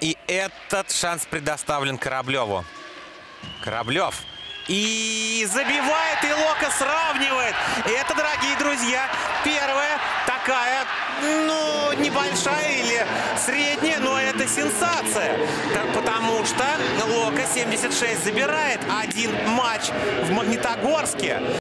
И этот шанс предоставлен Кораблеву. Кораблев. И забивает, и Лока сравнивает. И это, дорогие друзья, первая такая, ну, небольшая или средняя, но это сенсация. Так, потому что Лока 76 забирает один матч в Магнитогорске.